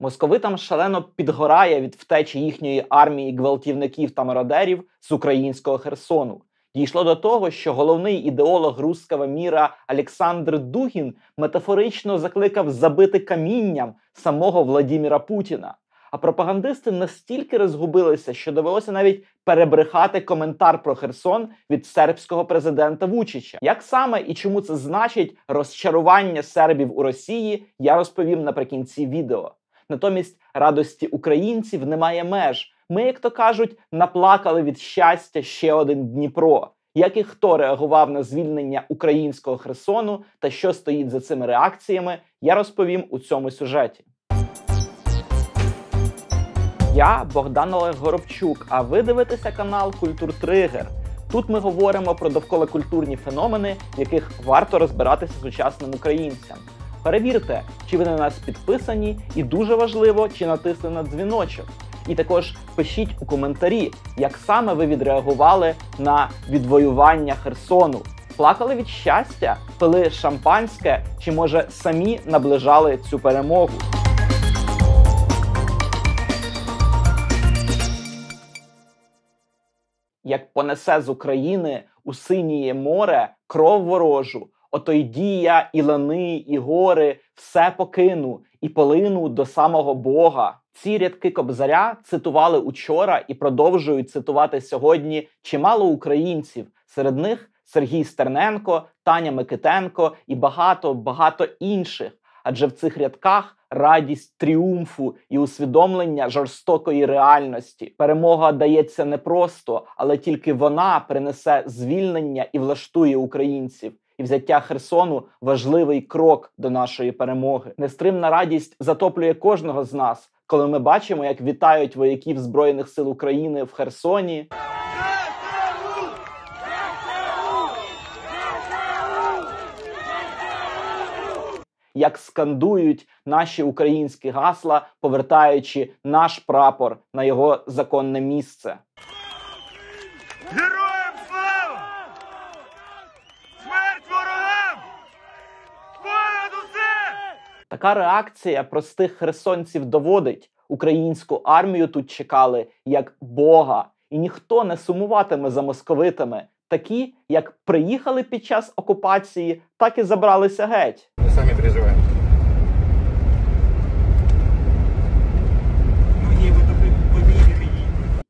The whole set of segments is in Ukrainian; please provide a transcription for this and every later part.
Московитам шалено підгорає від втечі їхньої армії гвалтівників та мародерів з українського Херсону. Дійшло до того, що головний ідеолог руского міра Олександр Дугін метафорично закликав забити камінням самого Владіміра Путіна. А пропагандисти настільки розгубилися, що довелося навіть перебрехати коментар про Херсон від сербського президента Вучича. Як саме і чому це значить розчарування сербів у Росії, я розповім наприкінці відео. Натомість радості українців немає меж. Ми, як то кажуть, наплакали від щастя ще один Дніпро. Як і хто реагував на звільнення українського Херсону та що стоїть за цими реакціями, я розповім у цьому сюжеті. Я Богдан Олег Горобчук, а ви дивитеся канал Культур Тригер. Тут ми говоримо про довколокультурні феномени, в яких варто розбиратися сучасним українцям. Перевірте, чи ви на нас підписані, і дуже важливо, чи натисли на дзвіночок. І також пишіть у коментарі, як саме ви відреагували на відвоювання Херсону. Плакали від щастя, пили шампанське, чи може самі наближали цю перемогу. Як понесе з України у синіє море кров ворожу, ото й дія, і лани, і гори, все покину, і полину до самого Бога. Ці рядки Кобзаря цитували учора і продовжують цитувати сьогодні чимало українців. Серед них Сергій Стерненко, Таня Микитенко і багато багато інших. Адже в цих рядках радість тріумфу і усвідомлення жорстокої реальності. Перемога дається непросто, але тільки вона принесе звільнення і влаштує українців. І взяття Херсону важливий крок до нашої перемоги. Нестримна радість затоплює кожного з нас, коли ми бачимо, як вітають вояків Збройних сил України в Херсоні. Як скандують наші українські гасла, повертаючи наш прапор на його законне місце. Така реакція простих херсонців доводить, українську армію тут чекали як Бога, і ніхто не сумуватиме за московитами, такі, як приїхали під час окупації, так і забралися геть. Мы сами переживаем. Ну.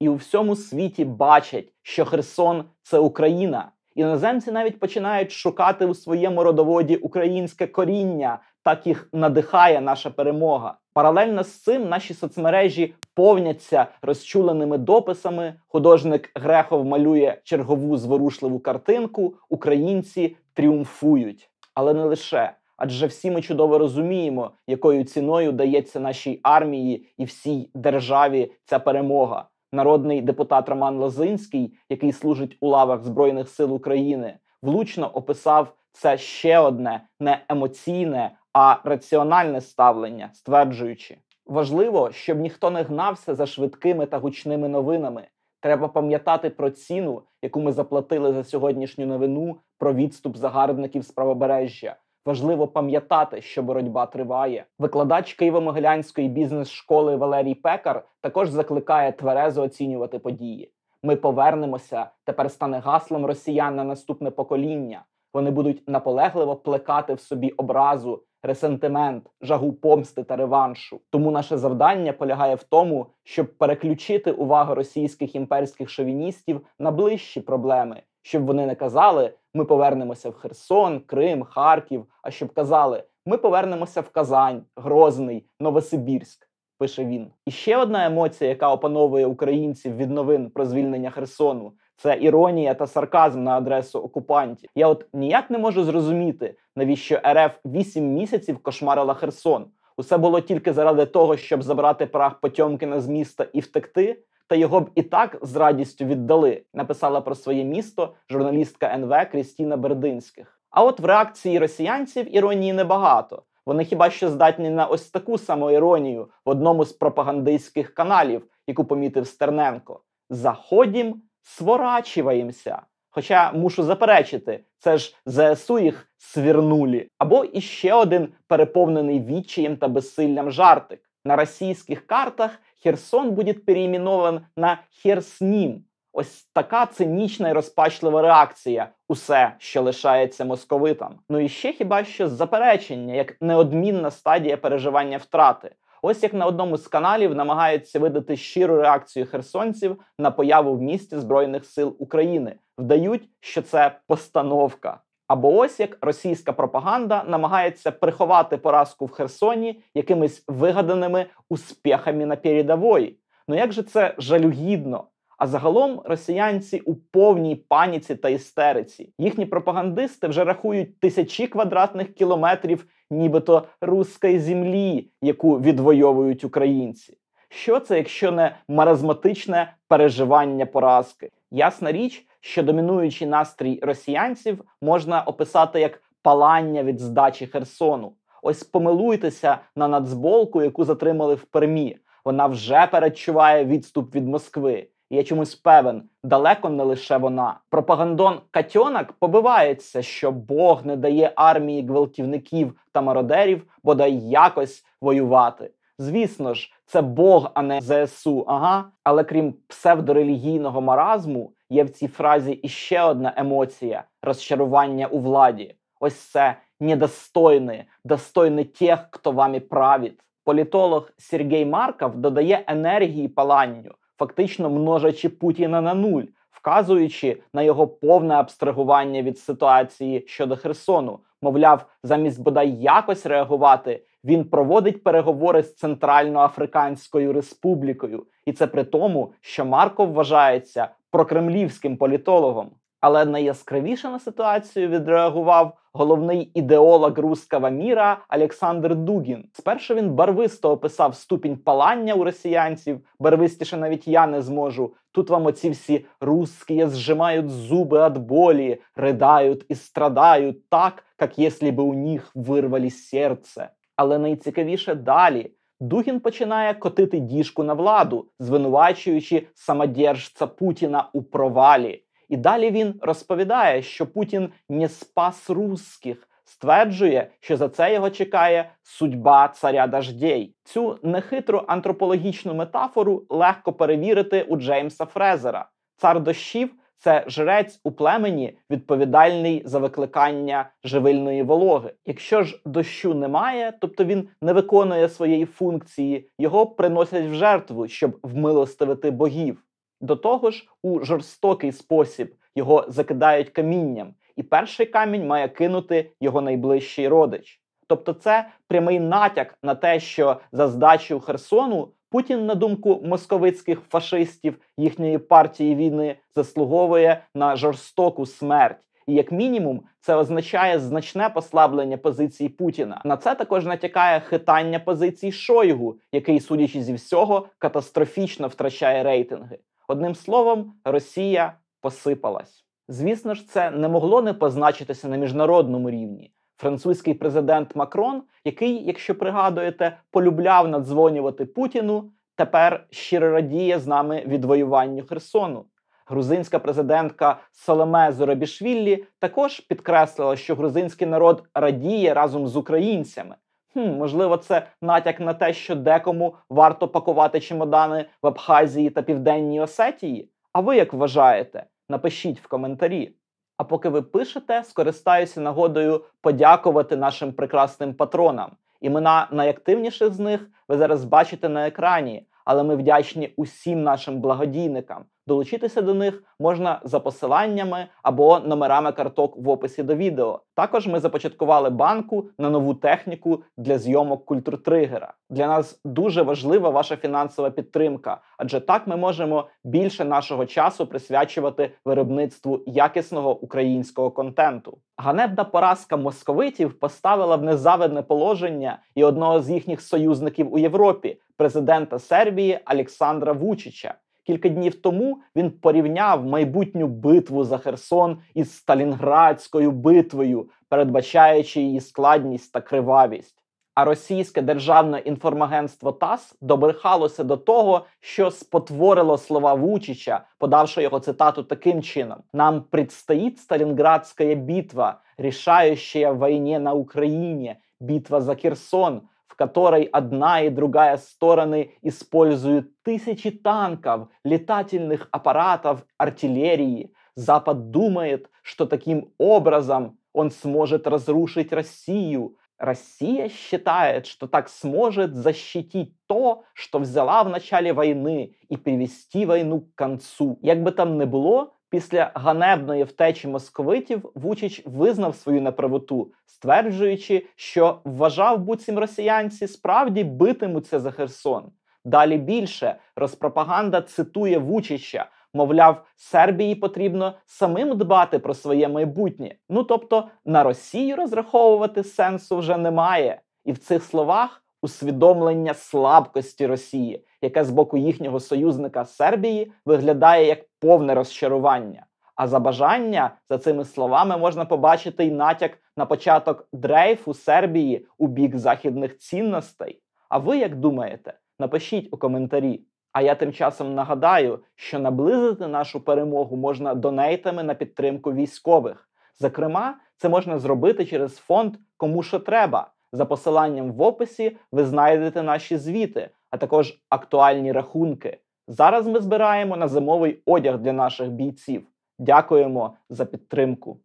І у всьому світі бачать, що Херсон це Україна. Іноземці навіть починають шукати у своєму родоводі українське коріння, так їх надихає наша перемога. Паралельно з цим наші соцмережі повняться розчуленими дописами. Художник Грехов малює чергову зворушливу картинку. Українці тріумфують, але не лише. Адже всі ми чудово розуміємо, якою ціною дається нашій армії і всій державі ця перемога. Народний депутат Роман Лозинський, який служить у лавах Збройних сил України, влучно описав це ще одне не емоційне, а раціональне ставлення, стверджуючи, важливо, щоб ніхто не гнався за швидкими та гучними новинами. Треба пам'ятати про ціну, яку ми заплатили за сьогоднішню новину про відступ загарбників з правобережжя. Важливо пам'ятати, що боротьба триває. Викладач Києво-Могилянської бізнес-школи Валерій Пекар також закликає тверезо оцінювати події. Ми повернемося. Тепер стане гаслом росіян на наступне покоління. Вони будуть наполегливо плекати в собі образу, ресентимент, жагу помсти та реваншу. Тому наше завдання полягає в тому, щоб переключити увагу російських імперських шовіністів на ближчі проблеми, щоб вони не казали, ми повернемося в Херсон, Крим, Харків. А щоб казали, ми повернемося в Казань, Грозний, Новосибірськ. Пише він. І ще одна емоція, яка опановує українців від новин про звільнення Херсону, це іронія та сарказм на адресу окупантів. Я от ніяк не можу зрозуміти, навіщо РФ 8 місяців кошмарила Херсон. Усе було тільки заради того, щоб забрати прах Потьомкіна з міста і втекти. Та його б і так з радістю віддали, написала про своє місто журналістка НВ Крістіна Бердинських. А от в реакції росіянців іронії небагато. Вони хіба що здатні на ось таку самоіронію в одному з пропагандистських каналів, яку помітив Стерненко: Заходім, сворачиваємося. Хоча мушу заперечити, це ж ЗСУ їх свірнулі. Або іще один переповнений відчаєм та безсиллям жартик. На російських картах Херсон буде переименован на Херснім. Ось така цинічна і розпачлива реакція. Усе, що лишається московитам. Ну і ще хіба що заперечення, як неодмінна стадія переживання втрати. Ось як на одному з каналів намагаються видати щиру реакцію херсонців на появу в місті Збройних сил України, вдають, що це постановка. Або ось як російська пропаганда намагається приховати поразку в Херсоні якимись вигаданими успіхами на передовій. Ну як же це жалюгідно? А загалом росіянці у повній паніці та істериці. Їхні пропагандисти вже рахують тисячі квадратних кілометрів, нібито руської землі, яку відвоюють українці. Що це, якщо не маразматичне переживання поразки? Ясна річ, що домінуючий настрій росіянців можна описати як палання від здачі Херсону. Ось помилуйтеся на нацболку, яку затримали в Пермі. Вона вже передчуває відступ від Москви. Я чомусь певен, далеко не лише вона. Пропагандон Катьонок побивається, що Бог не дає армії гвалтівників та мародерів бодай якось воювати. Звісно ж, це Бог, а не ЗСУ. Ага. Але крім псевдорелігійного маразму, є в цій фразі іще одна емоція розчарування у владі. Ось це недостойне, достойне тих, хто вами править. Політолог Сергій Марков додає енергії паланню, фактично множачи Путіна на нуль, вказуючи на його повне абстрагування від ситуації щодо Херсону. Мовляв, замість бодай якось реагувати, він проводить переговори з Центральноафриканською Республікою, і це при тому, що Марков вважається прокремлівським політологом. Але найяскравіше на ситуацію відреагував головний ідеолог руского міра Олександр Дугін. Спершу він барвисто описав ступінь палання у росіянців. Барвистіше навіть я не зможу. Тут вам оці всі русські зжимають зуби від болі, ридають і страдають так, як якщо б у них вирвали серце. Але найцікавіше далі. Дугін починає котити діжку на владу, звинувачуючи самодержця Путіна у провалі. І далі він розповідає, що Путін не спас русських, стверджує, що за це його чекає судьба царя дождей. Цю нехитру антропологічну метафору легко перевірити у Джеймса Фрезера. Цар дощів це жрець у племені, відповідальний за викликання живильної вологи. Якщо ж дощу немає, тобто він не виконує своєї функції, його приносять в жертву, щоб вмилостивити богів. До того ж, у жорстокий спосіб його закидають камінням, і перший камінь має кинути його найближчий родич. Тобто, це прямий натяк на те, що за здачу Херсону Путін, на думку московицьких фашистів їхньої партії війни, заслуговує на жорстоку смерть. І як мінімум, це означає значне послаблення позицій Путіна. На це також натякає хитання позицій Шойгу, який, судячи зі всього, катастрофічно втрачає рейтинги. Одним словом, Росія посипалась. Звісно ж, це не могло не позначитися на міжнародному рівні. Французький президент Макрон, який, якщо пригадуєте, полюбляв надзвонювати Путіну, тепер щиро радіє з нами відвоюванню Херсону. Грузинська президентка Соломе Зоробішвіллі також підкреслила, що грузинський народ радіє разом з українцями. Хм, Можливо, це натяк на те, що декому варто пакувати чемодани в Абхазії та Південній Осетії. А ви як вважаєте? Напишіть в коментарі. А поки ви пишете, скористаюся нагодою подякувати нашим прекрасним патронам. Імена найактивніших з них ви зараз бачите на екрані, але ми вдячні усім нашим благодійникам. Долучитися до них можна за посиланнями або номерами карток в описі до відео. Також ми започаткували банку на нову техніку для зйомок культуртригера. Для нас дуже важлива ваша фінансова підтримка, адже так ми можемо більше нашого часу присвячувати виробництву якісного українського контенту. Ганебна поразка московитів поставила в незавидне положення і одного з їхніх союзників у Європі, президента Сербії Олександра Вучича. Кілька днів тому він порівняв майбутню битву за Херсон із Сталінградською битвою, передбачаючи її складність та кривавість. А російське державне інформагентство ТАСС добрехалося до того, що спотворило слова Вучича, подавши його цитату таким чином: нам предстоїть Сталінградська битва, рішаюча війні на Україні, битва за Херсон, в которой одна и другая стороны используют тысячи танков, летательных аппаратов, артиллерии, Запад думает, что таким образом он сможет разрушить Россию. Россия считает, что так сможет защитить то, что взяла в начале войны, і привести війну к концу. Як би там не було, після ганебної втечі московитів Вучич визнав свою неправоту, стверджуючи, що вважав, буцім росіянці справді битимуться за Херсон. Далі більше розпропаганда цитує Вучича, мовляв, Сербії потрібно самим дбати про своє майбутнє. Ну тобто на Росію розраховувати сенсу вже немає. І в цих словах усвідомлення слабкості Росії, яке з боку їхнього союзника Сербії виглядає як повне розчарування. А за бажання за цими словами можна побачити й натяк на початок дрейфу Сербії у бік західних цінностей. А ви як думаєте? Напишіть у коментарі. А я тим часом нагадаю, що наблизити нашу перемогу можна донейтами на підтримку військових. Зокрема, це можна зробити через фонд Кому що треба. За посиланням в описі ви знайдете наші звіти, а також актуальні рахунки. Зараз ми збираємо на зимовий одяг для наших бійців. Дякуємо за підтримку.